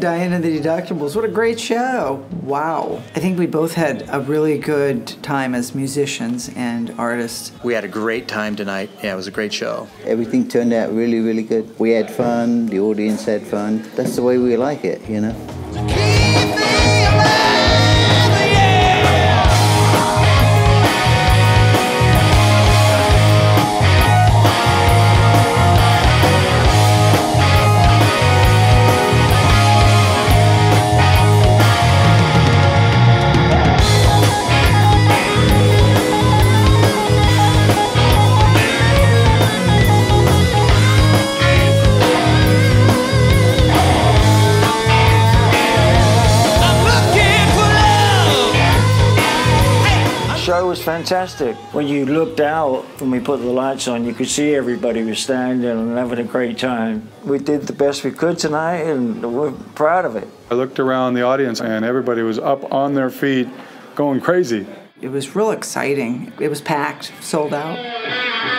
Diana the Deductibles. What a great show. Wow. I think we both had a really good time as musicians and artists. We had a great time tonight. Yeah, it was a great show. Everything turned out really, really good. We had fun, the audience had fun. That's the way we like it, you know? Fantastic. When you looked out when we put the lights on, you could see everybody was standing and having a great time. We did the best we could tonight and we're proud of it. I looked around the audience and everybody was up on their feet going crazy. It was real exciting. It was packed, sold out.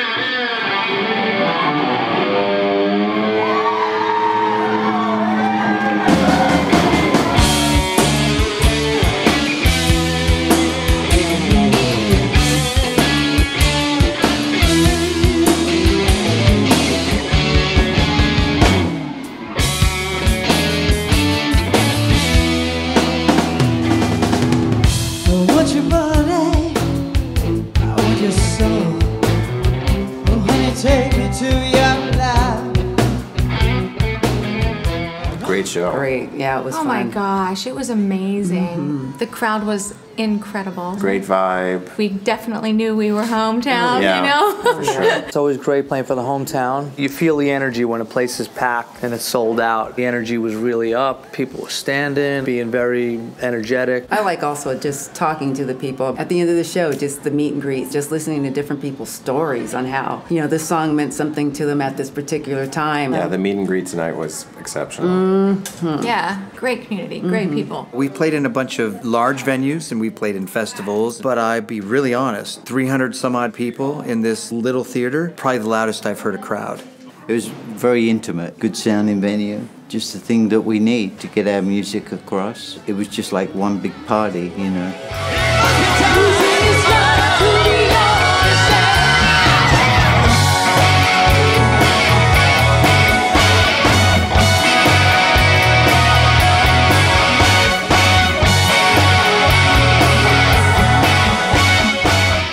Great show. Great. Yeah, it was oh fun. my gosh, it was amazing. Mm-hmm. The crowd was incredible. Great vibe. We definitely knew we were hometown, Yeah. you know? It's always great playing for the hometown. You feel the energy when a place is packed and it's sold out. The energy was really up. People were standing, being very energetic. I like also just talking to the people at the end of the show, just the meet and greet, just listening to different people's stories on how, you know, this song meant something to them at this particular time. Yeah, the meet and greet tonight was exceptional. Mm-hmm. yeah, great community, great mm-hmm. people. We played in a bunch of large venues and we played in festivals, but I'd be really honest 300 some odd people in this little theater, probably the loudest I've heard a crowd. It was very intimate, good sounding venue. Just the thing that we need to get our music across. It was just like one big party, you know.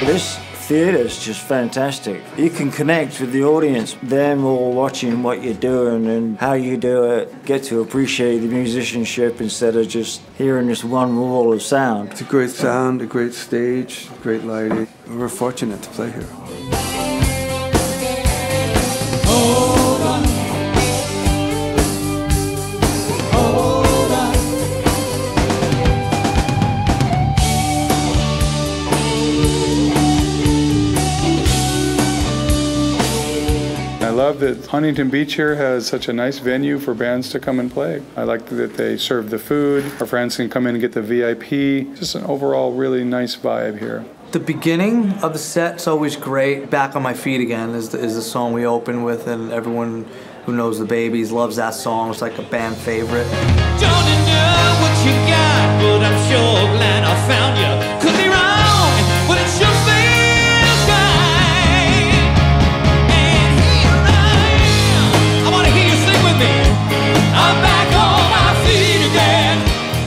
This theatre is just fantastic. You can connect with the audience, them all watching what you're doing and how you do it, get to appreciate the musicianship instead of just hearing this one wall of sound. It's a great sound, a great stage, great lighting. We're fortunate to play here. I love that Huntington Beach here has such a nice venue for bands to come and play. I like that they serve the food. Our friends can come in and get the VIP. Just an overall really nice vibe here. The beginning of the set's always great. Back on My Feet Again is the, is the song we open with, and everyone who knows the Babys loves that song. It's like a band favorite. Don't know what you got? But I'm sure glad I found you.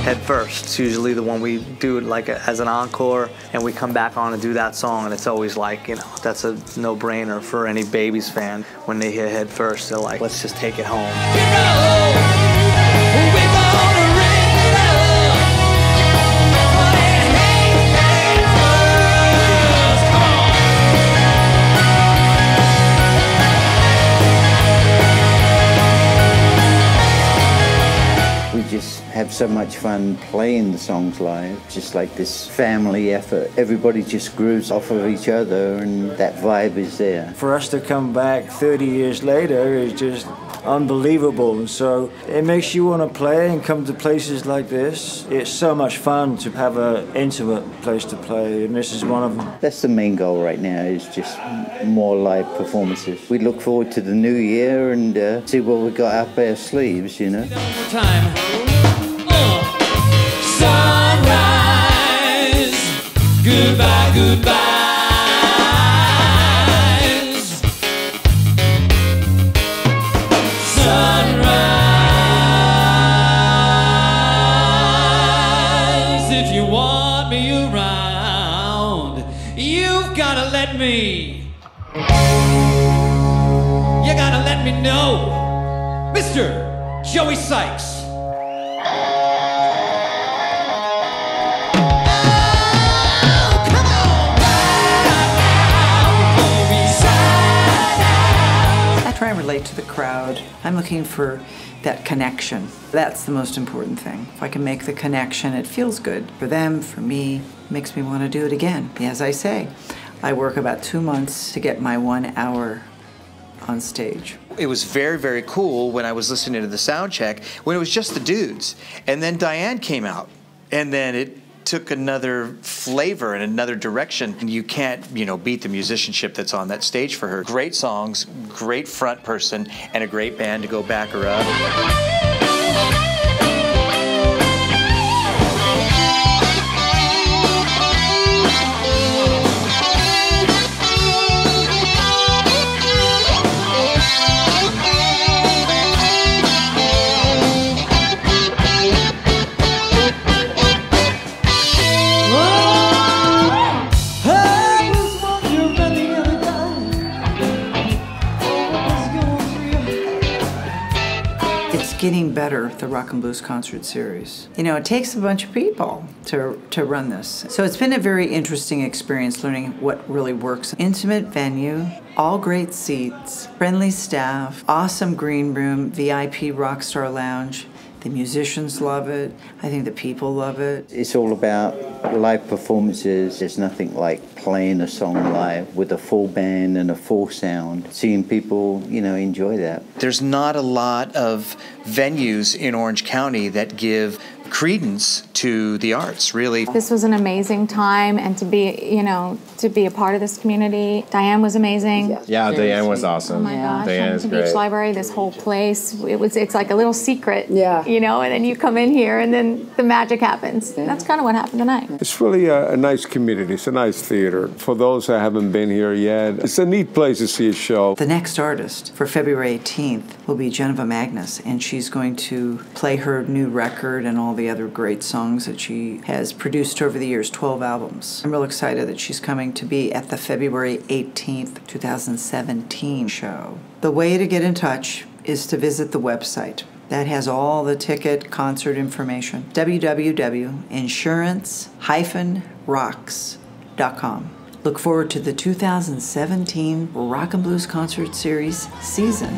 Head First. It's usually the one we do like a, as an encore, and we come back on and do that song, and it's always like, you know, that's a no-brainer for any Babys fan. When they hear Head First, they're like, let's just take it home. So much fun playing the songs live, just like this family effort. Everybody just grooves off of each other, and that vibe is there. For us to come back 30 years later is just unbelievable. And so it makes you want to play and come to places like this. It's so much fun to have an intimate place to play, and this is one of them. That's the main goal right now, is just more live performances. We look forward to the new year and uh, see what we got up our sleeves, you know. Goodbyes. Sunrise. If you want me around, you've gotta let me. You gotta let me know. Mr. Joey Sykes. Crowd. I'm looking for that connection. That's the most important thing. If I can make the connection, it feels good for them, for me, makes me want to do it again. As I say, I work about two months to get my one hour on stage. It was very, very cool when I was listening to the sound check when it was just the dudes. And then Diane came out. And then it took another flavor and another direction. And you can't, you know, beat the musicianship that's on that stage for her. Great songs, great front person, and a great band to go back her up. Getting better, the Rock and Blues Concert Series. You know, it takes a bunch of people to, to run this. So it's been a very interesting experience learning what really works. Intimate venue, all great seats, friendly staff, awesome green room, VIP Rockstar Lounge. The musicians love it. I think the people love it. It's all about live performances. There's nothing like playing a song live with a full band and a full sound. Seeing people, you know, enjoy that. There's not a lot of venues in Orange County that give credence to the arts, really. This was an amazing time, and to be, you know, to be a part of this community. Diane was amazing. Yeah, Diane was awesome. Oh awesome. my gosh! Diane is the great. Beach Library, this whole place, it was. It's like a little secret. Yeah. You know, and then you come in here, and then the magic happens. That's kind of what happened tonight. It's really a, a nice community. It's a nice theater. For those that haven't been here yet, it's a neat place to see a show. The next artist for February 18th will be Geneva Magnus, and she's going to play her new record and all the other great songs that she has produced over the years 12 albums. I'm real excited that she's coming to be at the February 18th, 2017 show. The way to get in touch is to visit the website. That has all the ticket concert information. www.insurance-rocks.com. Look forward to the 2017 Rock and Blues Concert Series season.